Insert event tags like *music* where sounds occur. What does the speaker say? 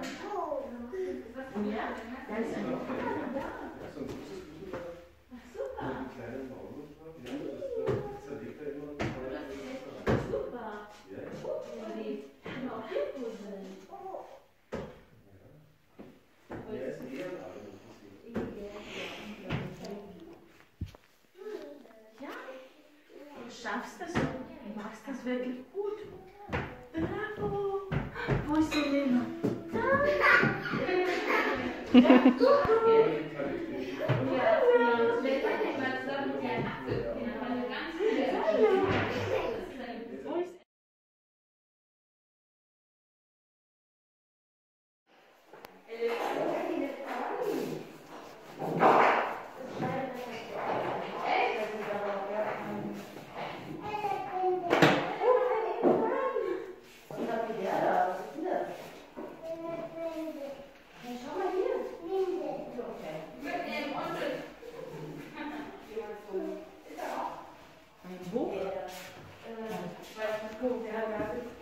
Ja, da ist ein super. das er Super. Die kann auch Hilfswurzeln. Er ist ein schaffst das. Du machst das wirklich gut. Yeah. *laughs* geográfico